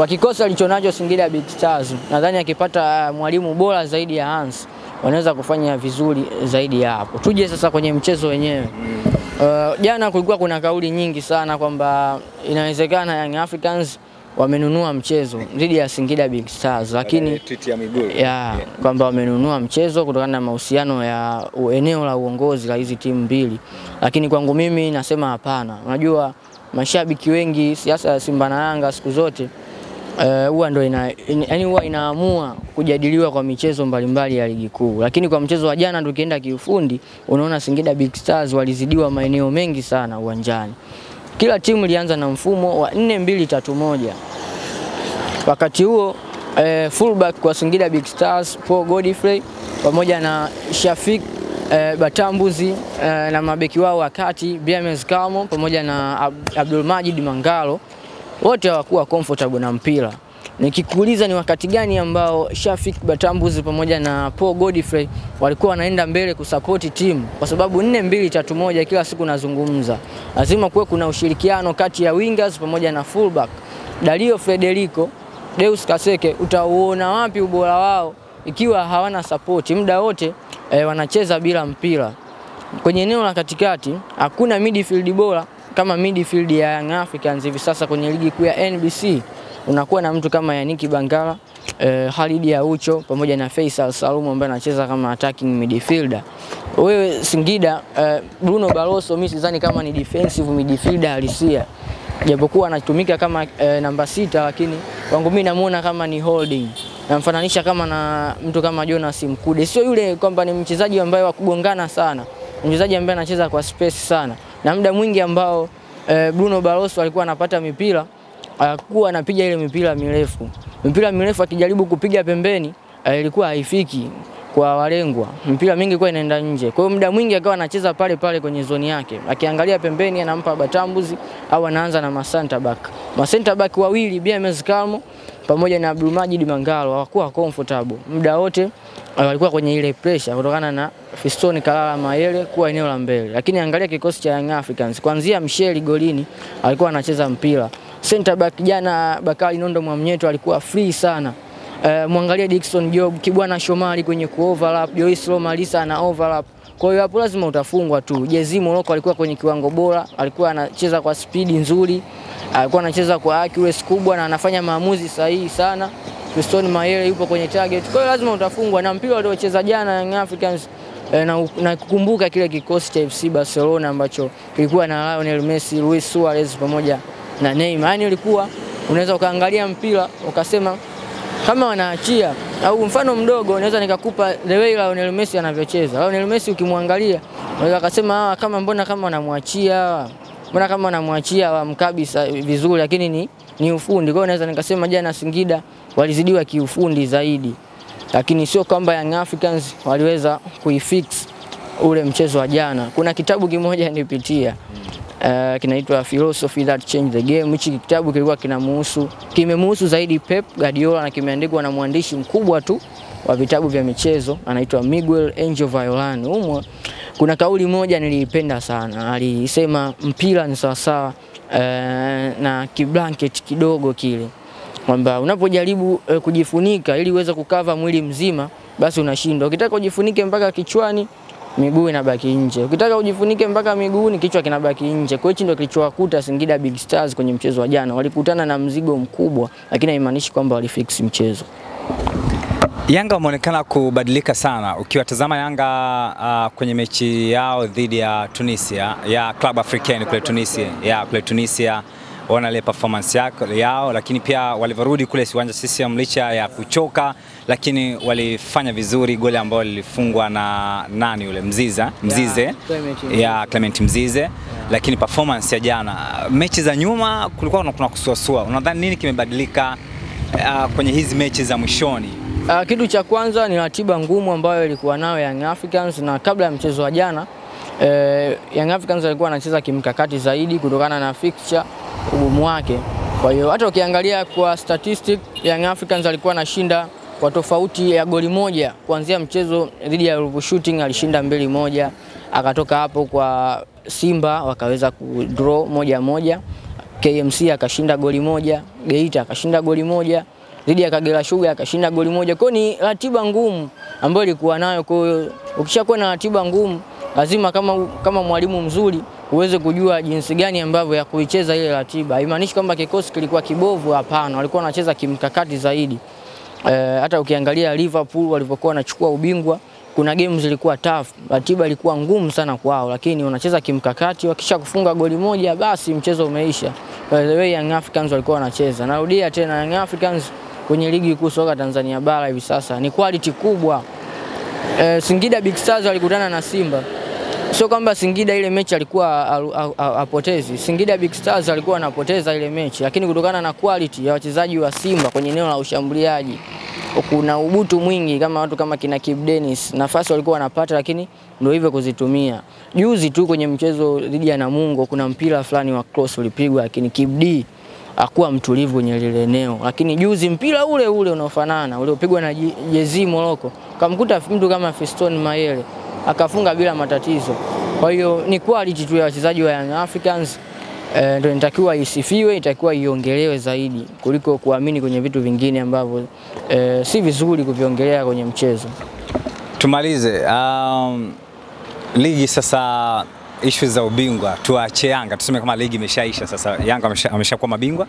kwa kikosi alichonacho Singida Big Stars, nadhani akipata mwalimu bora zaidi ya Hans wanaweza kufanya vizuri zaidi ya hapo. Tuje sasa kwenye mchezo wenyewe. Uh, jana kulikuwa kuna kauli nyingi sana kwamba inawezekana Young Africans wamenunua mchezo dhidi ya Singida Big Stars, lakini ya ya kwamba wamenunua mchezo kutokana na mahusiano ya eneo la uongozi la hizi timu mbili, lakini kwangu mimi nasema hapana. Unajua mashabiki wengi siasa ya Simba na Yanga siku zote eh, uh, ndo ina, in, yani huwa inaamua kujadiliwa kwa michezo mbalimbali ya ligi kuu, lakini kwa mchezo wa jana tukienda kiufundi, unaona Singida Big Stars walizidiwa maeneo mengi sana uwanjani. Kila timu ilianza na mfumo wa 4 2 3 1 Wakati huo eh, fullback kwa Singida Big Stars Paul Godfrey pamoja na Shafik eh, Batambuzi eh, na mabeki wao wakati Biames Kamo pamoja na Ab Abdul Majid Mangalo wote hawakuwa comfortable na mpira. Nikikuuliza ni wakati gani ambao Shafik Batambuzi pamoja na Paul Godfrey walikuwa wanaenda mbele kusapoti timu, kwa sababu nne mbili tatu moja kila siku nazungumza, lazima kuwe kuna ushirikiano kati ya wingers pamoja na fullback. Dario Federico Deus Kaseke utauona wapi ubora wao ikiwa hawana sapoti muda wote e, wanacheza bila mpira. Kwenye eneo la katikati hakuna midfield bora kama midfield ya Young Africans hivi sasa kwenye ligi kuu ya NBC. Unakuwa na mtu kama Yannick Bangala eh, Khalid Aucho pamoja na Faisal Salum ambaye anacheza kama attacking midfielder. Wewe Singida eh, Bruno Barroso mimi sidhani kama ni defensive midfielder halisia japokuwa anatumika kama e, namba sita, lakini kwangu mimi namuona kama ni holding. Namfananisha kama na mtu kama Jonas Mkude, sio yule kwamba ni mchezaji ambaye wa kugongana sana, mchezaji ambaye anacheza kwa space sana, na muda mwingi ambao e, Bruno Barroso alikuwa anapata mipira alikuwa anapiga ile mipira mirefu, mipira mirefu akijaribu kupiga pembeni eh, ilikuwa haifiki kwa walengwa, mpira mingi kwa inaenda nje. Kwa hiyo muda mwingi akawa anacheza pale pale kwenye zoni yake, akiangalia pembeni anampa Batambuzi au anaanza na masenta back. Masenta back wawili BMS Kalmo pamoja na Abdul Majid Mangalo hawakuwa comfortable muda wote, walikuwa kwenye ile pressure kutokana na Fiston Kalala Mayele kuwa eneo la mbele, lakini angalia kikosi cha Young Africans kuanzia Msheli golini alikuwa anacheza mpira center back jana Bakari Nondo Mwamnyeto alikuwa free sana. Uh, mwangalie Dickson Job, Kibwana Shomari kwenye kuoverlap, Joyce Romalisa ana overlap. Kwa hiyo hapo lazima utafungwa tu. Jezi Moroko alikuwa kwenye kiwango bora, alikuwa anacheza kwa spidi nzuri, alikuwa anacheza kwa accuracy kubwa na anafanya maamuzi sahihi sana. Kriston Mayele yupo kwenye target. Kwa hiyo lazima utafungwa na mpira waliocheza jana Young Africans eh, na, na kukumbuka kile kikosi cha FC Barcelona ambacho kilikuwa na Lionel Messi, Luis Suarez pamoja na Neymar. Yaani ulikuwa unaweza ukaangalia mpira ukasema kama wanaachia au mfano mdogo naweza nikakupa the way Lionel Messi anavyocheza. Lionel Messi ukimwangalia unaweza kusema hawa kama mbona kama wanamwachia. Mbona kama wanamwachia wa mkabisa vizuri lakini ni, ni ufundi. Kwa hiyo naweza nikasema jana Singida walizidiwa kiufundi zaidi. Lakini sio kwamba Young Africans waliweza kuifix ule mchezo wa jana. Kuna kitabu kimoja nipitia uh, kinaitwa Philosophy That Changed the Game. Hichi kitabu kilikuwa kinamuhusu kimemuhusu zaidi Pep Guardiola na kimeandikwa na mwandishi mkubwa tu wa vitabu vya michezo anaitwa Miguel Angel Violan. Humo kuna kauli moja niliipenda sana, alisema mpira ni sawasawa uh, na kiblanket kidogo kile kwamba unapojaribu eh, kujifunika ili uweze kukava mwili mzima basi unashindwa. Ukitaka ujifunike mpaka kichwani miguu inabaki nje. Ukitaka ujifunike mpaka miguuni kichwa kinabaki nje. Kwa hichi ndio kilichowakuta Singida Big Stars kwenye mchezo wa jana. Walikutana na mzigo mkubwa, lakini haimaanishi kwamba walifix mchezo. Yanga wameonekana kubadilika sana. Ukiwatazama Yanga uh, kwenye mechi yao dhidi ya Tunisia ya Club Africaine kule Tunisia, ya kule Tunisia ona ile performance yako, yao, lakini pia walivyorudi kule siwanja CCM licha ya kuchoka, lakini walifanya vizuri. Goli ambalo lilifungwa na nani yule Mziza Mzize Clement Mzize. ya Clement Mzize Yeah. lakini performance ya jana, mechi za nyuma kulikuwa kuna kusuasua. Unadhani nini kimebadilika uh, kwenye hizi mechi za mwishoni? Uh, kitu cha kwanza ni ratiba ngumu ambayo ilikuwa nayo Young Africans na kabla ya mchezo wa jana eh, Young Africans walikuwa wanacheza kimkakati zaidi kutokana na fixture ugumu wake. Kwa hiyo hata ukiangalia kwa statistic Young Africans alikuwa anashinda kwa tofauti ya goli moja kuanzia mchezo dhidi ya Ruvu Shooting alishinda mbili moja, akatoka hapo kwa Simba wakaweza kudraw moja moja KMC akashinda goli moja, Geita akashinda goli moja, dhidi ya Kagera Sugar akashinda goli moja. Kwa ni ratiba ngumu ambayo ilikuwa nayo. Kwa hiyo ukishakuwa na ratiba ngumu, lazima kama, kama mwalimu mzuri uweze kujua jinsi gani ambavyo ya kuicheza ile ratiba. Haimaanishi kwamba kikosi kilikuwa kibovu, hapana, walikuwa wanacheza kimkakati zaidi. E, hata ukiangalia Liverpool walipokuwa wanachukua ubingwa kuna game zilikuwa tough, ratiba ilikuwa ngumu sana kwao, lakini wanacheza kimkakati. Wakisha kufunga goli moja, basi mchezo umeisha. By the way, Young Africans walikuwa wanacheza. Narudia tena, Young Africans kwenye ligi kuu soka Tanzania bara hivi sasa ni quality kubwa. E, Singida Big Stars walikutana na Simba sio kwamba Singida ile mechi alikuwa apotezi. Singida Big Stars alikuwa anapoteza ile mechi, lakini kutokana na quality ya wachezaji wa Simba kwenye eneo la ushambuliaji kuna ubutu mwingi, kama watu kama kina Kip Dennis, nafasi walikuwa wanapata, lakini ndio hivyo kuzitumia. Juzi tu kwenye mchezo dhidi ya Namungo kuna mpira fulani wa cross ulipigwa, lakini Kip D hakuwa mtulivu kwenye lile eneo, lakini juzi mpira ule ule unaofanana uliopigwa na Jezi Moroko kamkuta mtu kama Fiston Mayele akafunga bila matatizo. Kwa hiyo ni quality tu ya wachezaji wa Young Africans eh, ndio inatakiwa isifiwe, itakiwa iongelewe zaidi kuliko kuamini kwenye vitu vingine ambavyo eh, si vizuri kuviongelea kwenye mchezo. Tumalize um, ligi sasa, ishu za ubingwa tuache Yanga, tuseme kama ligi imeshaisha sasa, Yanga ameshakuwa mabingwa.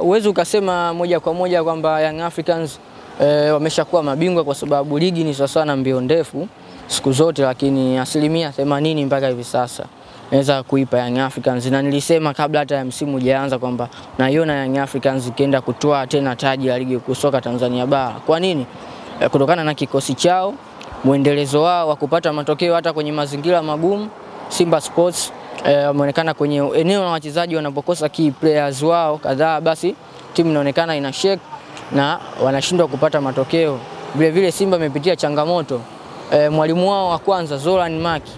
Huwezi uh, ukasema moja kwa moja kwamba Young Africans eh, wameshakuwa mabingwa kwa sababu ligi ni sawasawa na mbio ndefu siku zote, lakini asilimia themanini mpaka hivi sasa naweza kuipa Young Africans, na nilisema kabla hata ya msimu ujaanza kwamba naiona Young Africans ikienda kutoa tena taji la ligi kuu soka Tanzania bara. Kwa nini? E, kutokana na kikosi chao, mwendelezo wao wa kupata matokeo hata kwenye mazingira magumu. Simba Sports wameonekana e, kwenye eneo la wachezaji wanapokosa key players wao kadhaa, basi timu inaonekana ina shake na wanashindwa kupata matokeo. Vile vile Simba imepitia changamoto e, mwalimu wao wa kwanza Zoran Maki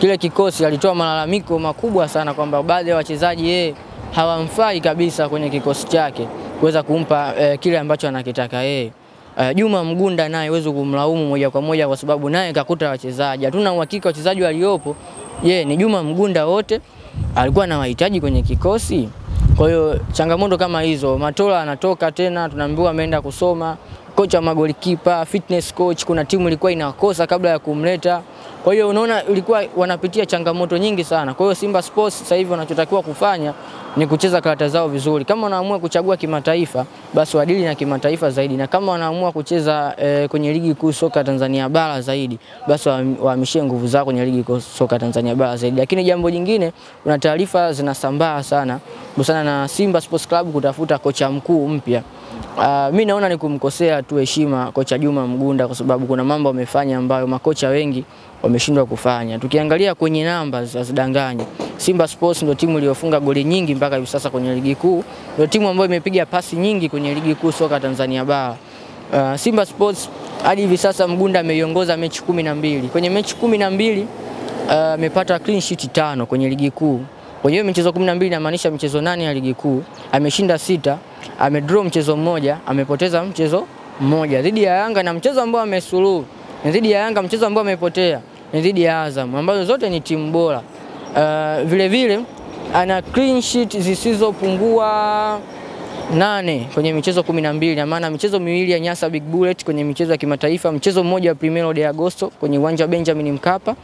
kile kikosi alitoa malalamiko makubwa sana kwamba baadhi ya wachezaji yeye hawamfai kabisa kwenye kikosi chake kuweza kumpa e, kile ambacho anakitaka yeye. Uh, Juma Mgunda naye huwezi kumlaumu moja kwa moja kwa sababu naye kakuta wachezaji. Hatuna uhakika wachezaji waliopo, je, ni Juma Mgunda wote alikuwa na mahitaji kwenye kikosi? Kwa hiyo changamoto kama hizo, Matola anatoka tena, tunaambiwa ameenda kusoma, kocha wa magolikipa, fitness coach, kuna timu ilikuwa inakosa kabla ya kumleta kwa hiyo unaona ilikuwa wanapitia changamoto nyingi sana. Kwa hiyo Simba Sports sasa hivi wanachotakiwa kufanya ni kucheza karata zao vizuri. Kama wanaamua kuchagua kimataifa, basi wadili na kimataifa zaidi, na kama wanaamua kucheza e, kwenye ligi kuu soka Tanzania bara zaidi, basi wahamishie nguvu zao kwenye ligi kuu soka Tanzania bara zaidi. Lakini jambo jingine, kuna taarifa zinasambaa sana kuhusiana na Simba Sports Club kutafuta kocha mkuu mpya. Uh, mi naona ni kumkosea tu heshima kocha Juma Mgunda kwa sababu kuna mambo amefanya ambayo makocha wengi wameshindwa kufanya. Tukiangalia kwenye namba hazidanganyi, Simba Sports ndio timu iliyofunga goli nyingi mpaka hivi sasa kwenye ligi kuu, ndio timu ambayo imepiga pasi nyingi kwenye ligi kuu soka Tanzania bara. Uh, Simba Sports hadi hivi sasa Mgunda ameiongoza mechi kumi na mbili kwenye mechi kumi na mbili amepata uh, clean sheet tano kwenye ligi kuu. Kwenye hiyo michezo 12 inamaanisha michezo nane ya ligi kuu, ameshinda sita, amedraw mchezo mmoja, amepoteza mchezo mmoja dhidi ya Yanga, na mchezo ambao amesuluhu dhidi ya Yanga, mchezo ambao amepotea dhidi ya Azam, ambazo zote ni timu bora. Uh, vile vile ana clean sheet zisizopungua nane kwenye michezo kumi na mbili na maana michezo miwili ya Nyasa Big Bullet kwenye michezo ya kimataifa, mchezo mmoja wa Primero de Agosto kwenye uwanja wa Benjamin Mkapa.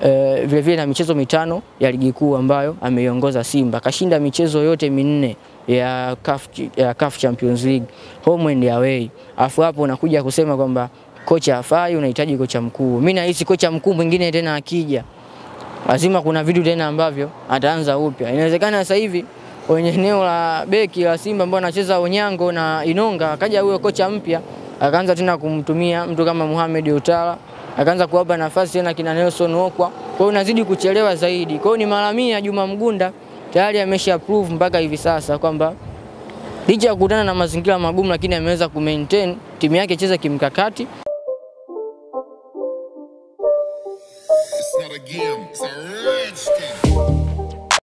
Uh, vile vile na michezo mitano ya ligi kuu ambayo ameiongoza Simba. Kashinda michezo yote minne ya CAF, ya CAF Champions League home and away. Afu hapo unakuja kusema kwamba kocha hafai, unahitaji kocha mkuu. Mimi nahisi kocha mkuu mwingine tena akija, lazima kuna vitu tena ambavyo ataanza upya. Inawezekana sasa hivi kwenye eneo la beki la Simba ambao anacheza Onyango na Inonga, akaja huyo kocha mpya akaanza tena kumtumia mtu kama Mohamed Utala, akaanza kuwapa nafasi tena kina Nelson Okwa. Kwa hiyo unazidi kuchelewa zaidi. Kwa hiyo ni mara mia Juma Mgunda tayari amesha prove mpaka hivi sasa kwamba licha ya kukutana na mazingira magumu, lakini ameweza kumaintain timu yake cheza kimkakati.